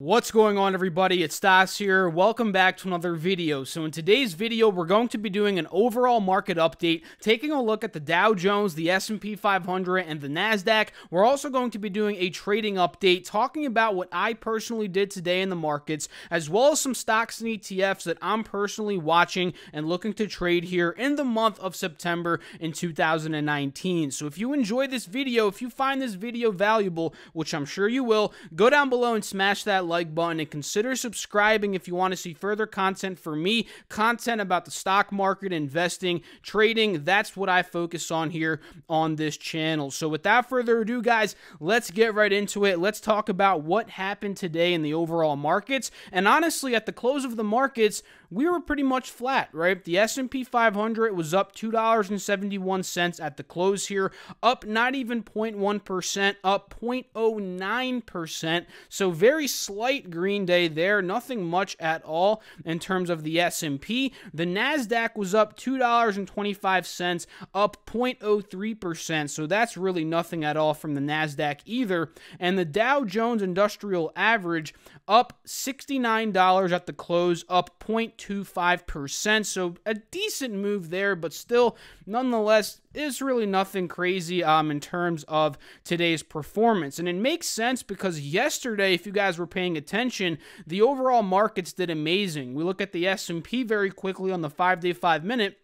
What's going on everybody? It's Stas here. Welcome back to another video. So in today's video, we're going to be doing an overall market update, taking a look at the Dow Jones, the S&P 500, and the Nasdaq. We're also going to be doing a trading update, talking about what I personally did today in the markets, as well as some stocks and ETFs that I'm personally watching and looking to trade here in the month of September in 2019. So if you enjoy this video, if you find this video valuable, which I'm sure you will, go down below and smash that like button and consider subscribing if you want to see further content for me, content about the stock market, investing, trading. That's what I focus on here on this channel. So without further ado, guys, let's get right into it. Let's talk about what happened today in the overall markets. And honestly, at the close of the markets, we were pretty much flat, right? The S&P 500 was up $2.71 at the close here, up not even 0.1%, up 0.09%. So very slight green day there, nothing much at all in terms of the S&P. The Nasdaq was up $2.25, up 0.03%. So that's really nothing at all from the Nasdaq either. And the Dow Jones Industrial Average up $69 at the close, up 0.25%. So a decent move there, but still, nonetheless, is really nothing crazy um, in terms of today's performance. And it makes sense because yesterday, if you guys were paying attention, the overall markets did amazing. We look at the S&P very quickly on the 5-day 5-minute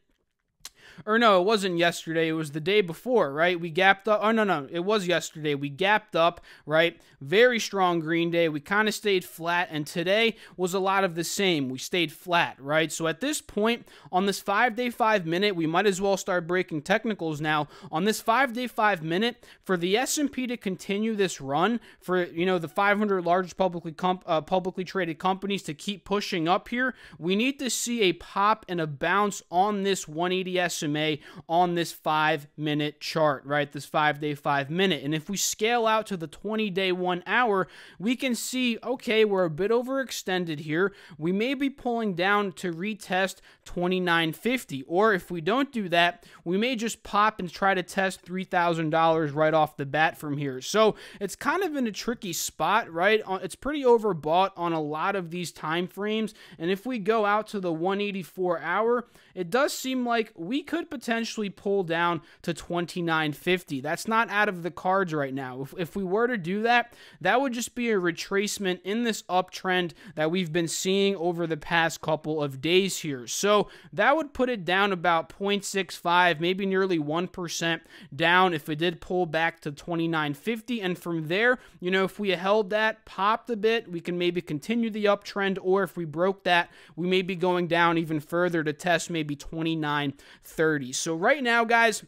or no, it wasn't yesterday. It was the day before, right? We gapped up. Oh, no, no. It was yesterday. We gapped up, right? Very strong green day. We kind of stayed flat. And today was a lot of the same. We stayed flat, right? So at this point, on this five day, five minute, we might as well start breaking technicals now. On this five day, five minute, for the S&P to continue this run, for, you know, the 500 largest publicly, uh, publicly traded companies to keep pushing up here, we need to see a pop and a bounce on this 180 S SMA on this five minute chart, right? This five day, five minute. And if we scale out to the 20 day, one hour, we can see, okay, we're a bit overextended here. We may be pulling down to retest 2950. Or if we don't do that, we may just pop and try to test $3,000 right off the bat from here. So it's kind of in a tricky spot, right? Uh, it's pretty overbought on a lot of these time frames. And if we go out to the 184 hour, it does seem like we could potentially pull down to 2950. That's not out of the cards right now. If, if we were to do that, that would just be a retracement in this uptrend that we've been seeing over the past couple of days here. So that would put it down about 0.65, maybe nearly 1% down if it did pull back to 2950. And from there, you know, if we held that, popped a bit, we can maybe continue the uptrend. Or if we broke that, we may be going down even further to test maybe 2930. So right now, guys,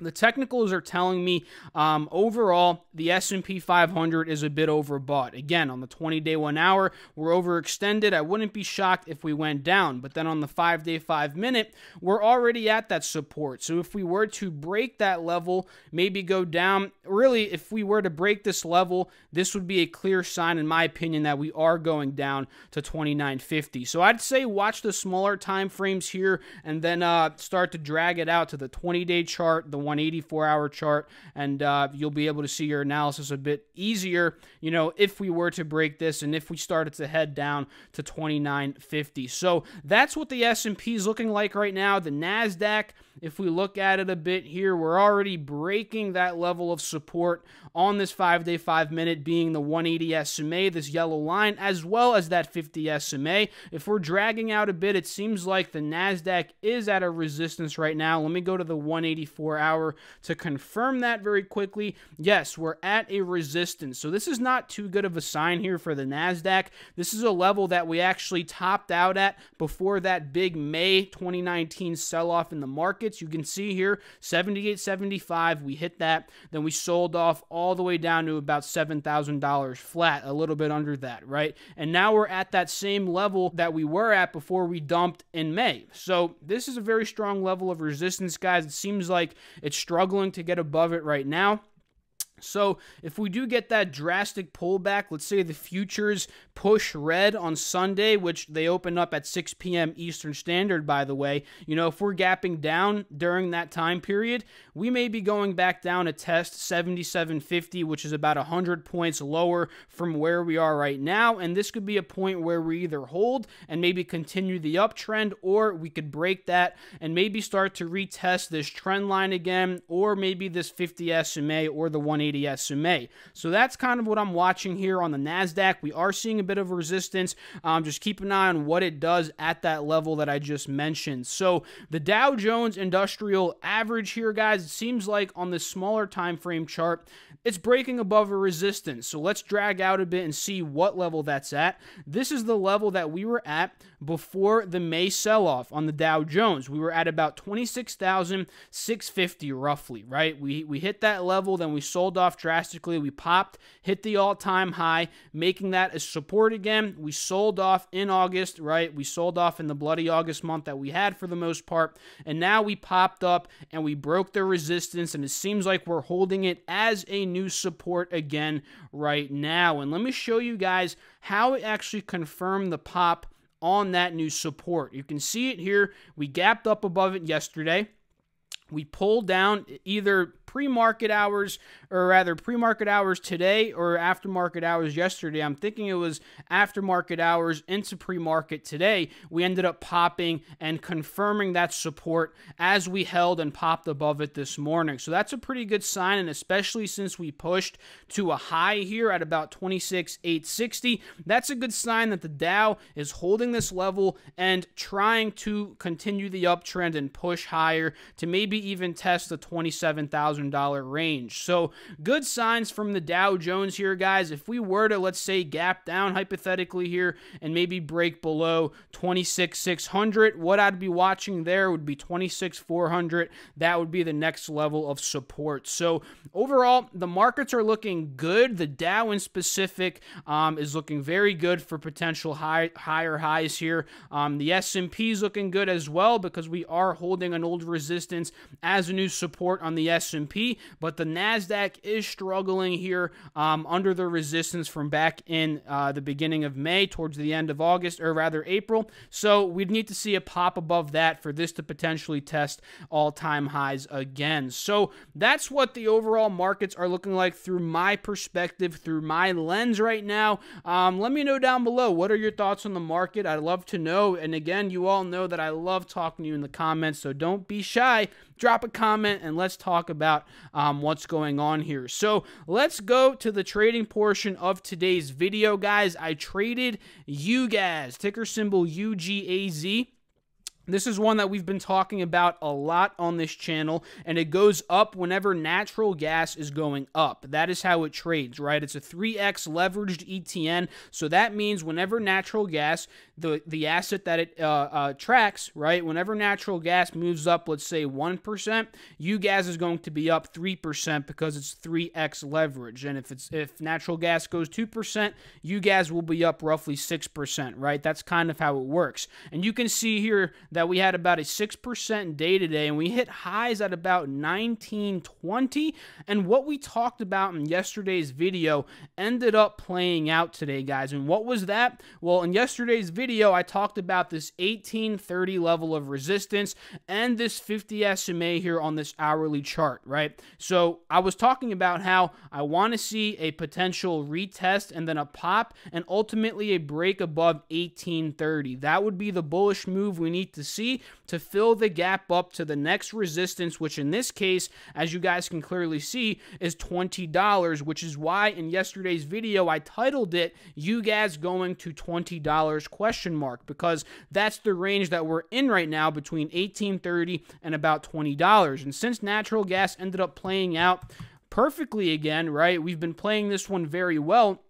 the technicals are telling me um, overall the S&P 500 is a bit overbought. Again, on the 20-day 1 hour, we're overextended. I wouldn't be shocked if we went down. But then on the 5-day 5 minute, we're already at that support. So if we were to break that level, maybe go down, really if we were to break this level, this would be a clear sign in my opinion that we are going down to 2950. So I'd say watch the smaller time frames here and then uh, start to drag it out to the 20-day chart, the 184 hour chart, and uh, you'll be able to see your analysis a bit easier, you know, if we were to break this and if we started to head down to 2950. So that's what the S&P is looking like right now. The NASDAQ, if we look at it a bit here, we're already breaking that level of support on this five day, five minute, being the 180 SMA, this yellow line, as well as that 50 SMA. If we're dragging out a bit, it seems like the NASDAQ is at a resistance right now. Let me go to the 184 hour to confirm that very quickly. Yes, we're at a resistance. So this is not too good of a sign here for the NASDAQ. This is a level that we actually topped out at before that big May 2019 sell off in the markets. You can see here 78.75. We hit that. Then we sold off all the way down to about $7,000 flat, a little bit under that, right? And now we're at that same level that we were at before we dumped in May. So this is a very strong level of resistance, guys. It seems like it's struggling to get above it right now. So, if we do get that drastic pullback, let's say the futures push red on Sunday, which they open up at 6 p.m. Eastern Standard, by the way, you know, if we're gapping down during that time period, we may be going back down to test 77.50, which is about 100 points lower from where we are right now. And this could be a point where we either hold and maybe continue the uptrend, or we could break that and maybe start to retest this trend line again, or maybe this 50 SMA or the 180. 180 SMA. So that's kind of what I'm watching here on the NASDAQ. We are seeing a bit of resistance. Um, just keep an eye on what it does at that level that I just mentioned. So the Dow Jones Industrial Average here, guys, it seems like on the smaller time frame chart, it's breaking above a resistance. So let's drag out a bit and see what level that's at. This is the level that we were at before the May sell off on the Dow Jones. We were at about 26,650 roughly, right? We, we hit that level, then we sold off drastically. We popped, hit the all time high, making that a support again. We sold off in August, right? We sold off in the bloody August month that we had for the most part. And now we popped up and we broke the resistance, and it seems like we're holding it as a new support again right now. And let me show you guys how it actually confirmed the pop on that new support. You can see it here. We gapped up above it yesterday. We pulled down either pre-market hours or rather pre-market hours today or after-market hours yesterday. I'm thinking it was after-market hours into pre-market today. We ended up popping and confirming that support as we held and popped above it this morning. So that's a pretty good sign and especially since we pushed to a high here at about 26,860, that's a good sign that the Dow is holding this level and trying to continue the uptrend and push higher to maybe even test the 27,000 $1,000 range. So good signs from the Dow Jones here, guys. If we were to, let's say, gap down hypothetically here and maybe break below 26,600, what I'd be watching there would be 26,400. That would be the next level of support. So overall, the markets are looking good. The Dow in specific um, is looking very good for potential high, higher highs here. Um, the S&P is looking good as well because we are holding an old resistance as a new support on the S&P S&P, but the Nasdaq is struggling here um, under the resistance from back in uh, the beginning of May towards the end of August, or rather April. So we'd need to see a pop above that for this to potentially test all-time highs again. So that's what the overall markets are looking like through my perspective, through my lens right now. Um, let me know down below what are your thoughts on the market. I'd love to know. And again, you all know that I love talking to you in the comments, so don't be shy drop a comment and let's talk about um, what's going on here. So let's go to the trading portion of today's video, guys. I traded UGAZ, ticker symbol UGAZ. This is one that we've been talking about a lot on this channel, and it goes up whenever natural gas is going up. That is how it trades, right? It's a 3x leveraged ETN, so that means whenever natural gas, the, the asset that it uh, uh, tracks, right, whenever natural gas moves up, let's say 1%, UGAZ is going to be up 3% because it's 3x leverage. And if it's if natural gas goes 2%, UGAZ will be up roughly 6%, right? That's kind of how it works. And you can see here that we had about a 6% day today, and we hit highs at about 1920. And what we talked about in yesterday's video ended up playing out today, guys. And what was that? Well, in yesterday's video, I talked about this 1830 level of resistance and this 50 SMA here on this hourly chart, right? So I was talking about how I want to see a potential retest and then a pop and ultimately a break above 1830. That would be the bullish move we need to see to fill the gap up to the next resistance, which in this case, as you guys can clearly see, is $20, which is why in yesterday's video I titled it, UGAZ Going to $20 question mark, because that's the range that we're in right now between 1830 and about $20. And since natural gas ended up playing out perfectly again, right? We've been playing this one very well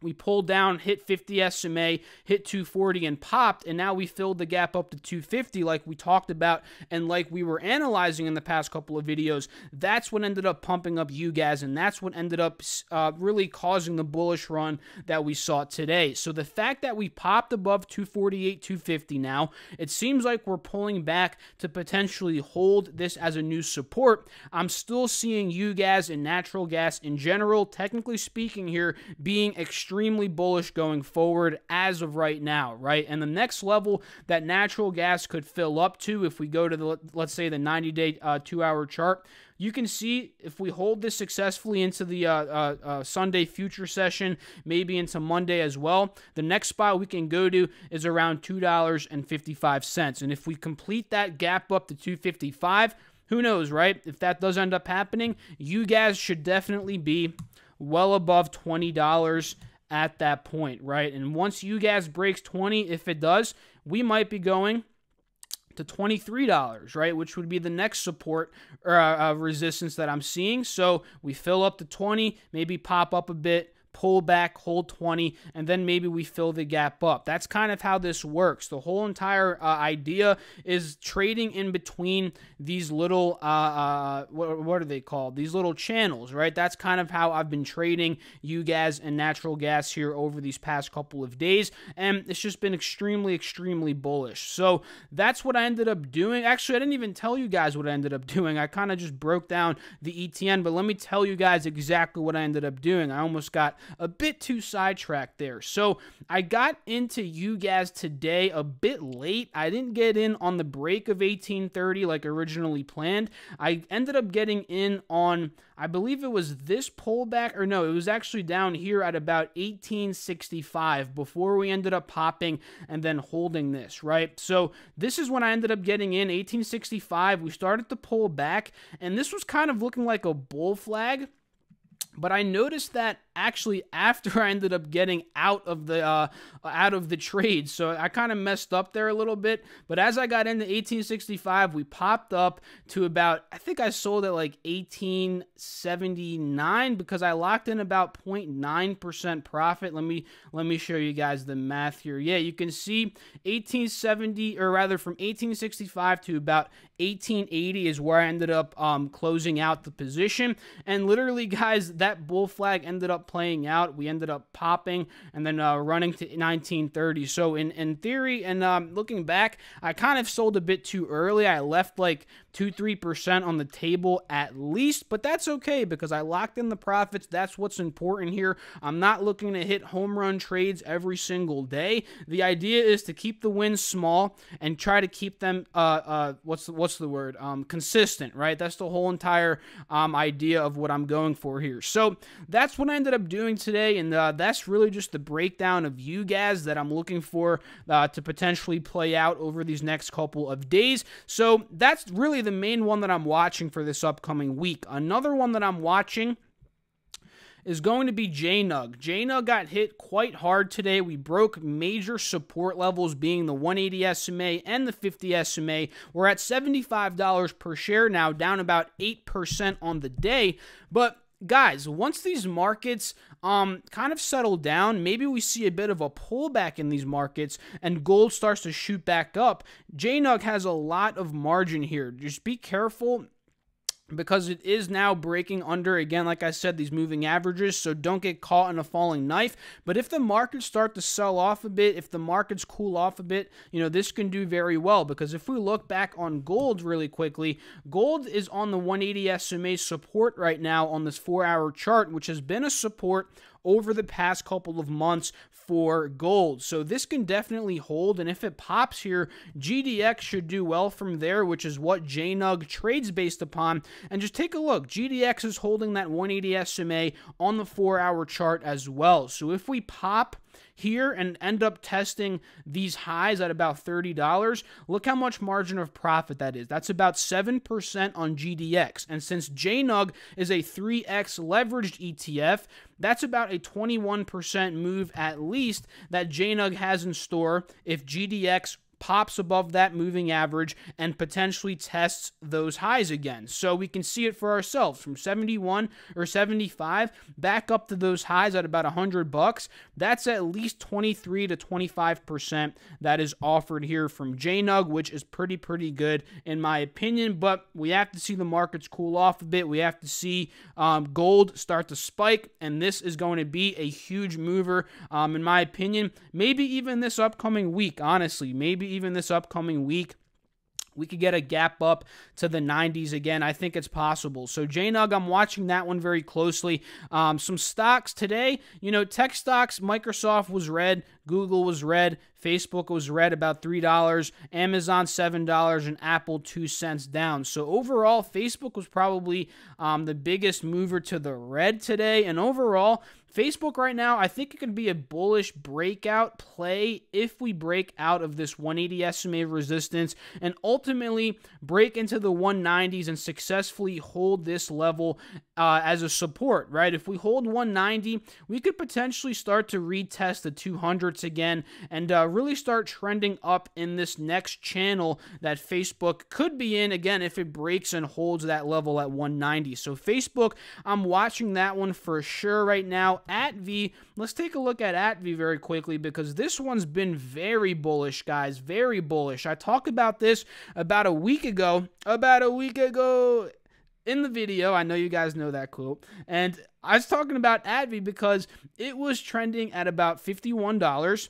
we pulled down, hit 50 SMA, hit 240 and popped, and now we filled the gap up to 250 like we talked about and like we were analyzing in the past couple of videos. That's what ended up pumping up UGAZ, and that's what ended up uh, really causing the bullish run that we saw today. So the fact that we popped above 248, 250 now, it seems like we're pulling back to potentially hold this as a new support. I'm still seeing UGAZ and natural gas in general, technically speaking here, being extremely extremely bullish going forward as of right now, right? And the next level that natural gas could fill up to, if we go to the, let's say, the 90 day, uh, two hour chart, you can see if we hold this successfully into the uh, uh, uh, Sunday future session, maybe into Monday as well, the next spot we can go to is around $2.55. And if we complete that gap up to 255, who knows, right? If that does end up happening, UGAZ should definitely be well above $20 at that point, right? And once UGAZ breaks 20, if it does, we might be going to $23, right? Which would be the next support or uh, uh, resistance that I'm seeing. So we fill up to 20, maybe pop up a bit, pull back, hold 20, and then maybe we fill the gap up. That's kind of how this works. The whole entire uh, idea is trading in between these little, uh, uh, what, what, are they called? These little channels, right? That's kind of how I've been trading UGAZ and natural gas here over these past couple of days, and it's just been extremely, extremely bullish. So that's what I ended up doing. Actually, I didn't even tell you guys what I ended up doing. I kind of just broke down the ETN, but let me tell you guys exactly what I ended up doing. I almost got a bit too sidetracked there. So I got into UGAZ today a bit late. I didn't get in on the break of 1830 like originally planned. I ended up getting in on, I believe it was this pullback, or no, it was actually down here at about 1865 before we ended up popping and then holding this, right? So this is when I ended up getting in 1865. We started to pull back, and this was kind of looking like a bull flag. But I noticed that actually after I ended up getting out of the uh, out of the trade. So I kind of messed up there a little bit. But as I got into 1865, we popped up to about I think I sold at like 1879 because I locked in about 0.9% profit. Let me let me show you guys the math here. Yeah, you can see 1870 or rather from 1865 to about 1880 is where I ended up um, closing out the position. And literally, guys, that bull flag ended up playing out. We ended up popping and then uh, running to 1930. So in in theory and um, looking back, I kind of sold a bit too early. I left like two three percent on the table at least, but that's okay because I locked in the profits. That's what's important here. I'm not looking to hit home run trades every single day. The idea is to keep the wins small and try to keep them uh uh what's the, what's the word um consistent, right? That's the whole entire um idea of what I'm going for here. So that's what I ended up up doing today, and uh, that's really just the breakdown of UGAZ that I'm looking for uh, to potentially play out over these next couple of days. So that's really the main one that I'm watching for this upcoming week. Another one that I'm watching is going to be JNUG. JNUG got hit quite hard today. We broke major support levels, being the 180 SMA and the 50 SMA. We're at $75 per share now, down about 8% on the day. But guys, once these markets um kind of settle down, maybe we see a bit of a pullback in these markets and gold starts to shoot back up. JNUG has a lot of margin here. Just be careful because it is now breaking under again like i said these moving averages so don't get caught in a falling knife but if the markets start to sell off a bit if the markets cool off a bit you know this can do very well because if we look back on gold really quickly gold is on the 180 sma support right now on this four hour chart which has been a support over the past couple of months for gold. So this can definitely hold, and if it pops here, GDX should do well from there, which is what JNUG trades based upon. And just take a look. GDX is holding that 180 SMA on the four hour chart as well. So if we pop here and end up testing these highs at about $30, look how much margin of profit that is. That's about 7% on GDX. And since JNUG is a 3x leveraged ETF, that's about a 21% move at least that JNUG has in store if GDX pops above that moving average and potentially tests those highs again. So we can see it for ourselves from 71 or 75 back up to those highs at about 100 bucks. That's at least 23 to 25% that is offered here from JNUG, which is pretty, pretty good in my opinion. But we have to see the markets cool off a bit. We have to see um, gold start to spike, and this is going to be a huge mover, um, in my opinion. Maybe even this upcoming week, honestly. Maybe even this upcoming week we could get a gap up to the 90s again. I think it's possible. So JNUG, I'm watching that one very closely. Um, some stocks today, you know, tech stocks, Microsoft was red, Google was red, Facebook was red about $3, Amazon $7, and Apple 2 cents down. So overall, Facebook was probably um, the biggest mover to the red today. And overall, Facebook right now, I think it could be a bullish breakout play if we break out of this 180 SMA resistance and ultimately break into the 190s and successfully hold this level uh, as a support, right? If we hold 190, we could potentially start to retest the 200s again and uh, really start trending up in this next channel that Facebook could be in again if it breaks and holds that level at 190. So, Facebook, I'm watching that one for sure right now. ATV, let's take a look at ATV very quickly because this one's been very bullish, guys. Very bullish. I talked about this about a week ago. About a week ago in the video. I know you guys know that quote. And I was talking about ATV because it was trending at about $51.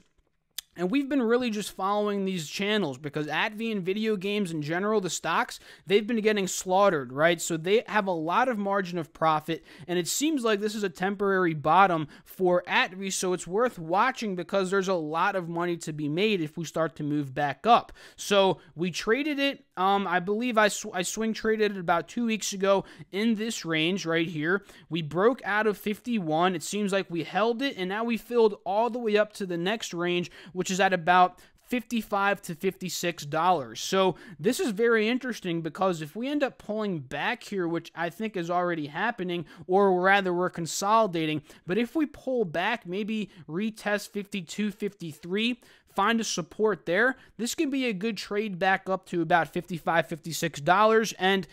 And we've been really just following these channels because ATV and video games in general, the stocks, they've been getting slaughtered, right? So they have a lot of margin of profit. And it seems like this is a temporary bottom for ATV. So it's worth watching because there's a lot of money to be made if we start to move back up. So we traded it. Um, I believe I, sw- I swing traded it about two weeks ago in this range right here. We broke out of 51. It seems like we held it. And now we filled all the way up to the next range, which which is at about 55 to 56 dollars. So this is very interesting because if we end up pulling back here, which I think is already happening, or rather we're consolidating, but if we pull back, maybe retest 52, 53, find a support there, this could be a good trade back up to about 55, 56 dollars and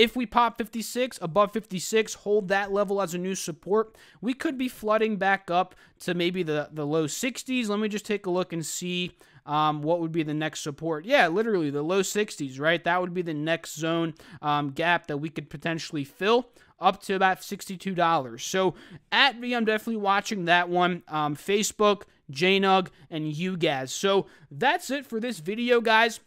if we pop 56, above 56, hold that level as a new support, we could be flooding back up to maybe the, the low 60s. Let me just take a look and see um, what would be the next support. Yeah, literally the low 60s, right? That would be the next zone um, gap that we could potentially fill up to about $62. So at me, I'm definitely watching that one. Um, Facebook, JNUG, and UGAZ. So that's it for this video, guys.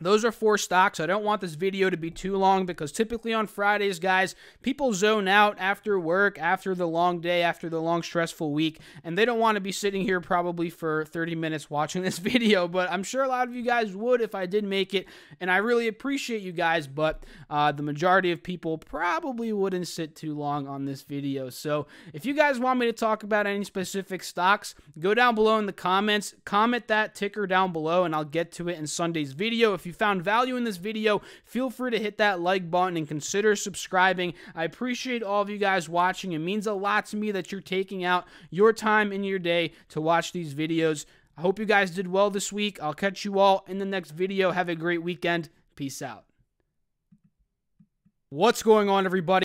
Those are four stocks. I don't want this video to be too long because typically on Fridays, guys, people zone out after work, after the long day, after the long stressful week, and they don't want to be sitting here probably for 30 minutes watching this video, but I'm sure a lot of you guys would if I did make it, and I really appreciate you guys, but uh, the majority of people probably wouldn't sit too long on this video. So if you guys want me to talk about any specific stocks, go down below in the comments, comment that ticker down below, and I'll get to it in Sunday's video. If you found value in this video, feel free to hit that like button and consider subscribing. I appreciate all of you guys watching. It means a lot to me that you're taking out your time in your day to watch these videos. I hope you guys did well this week. I'll catch you all in the next video. Have a great weekend. Peace out. What's going on, everybody?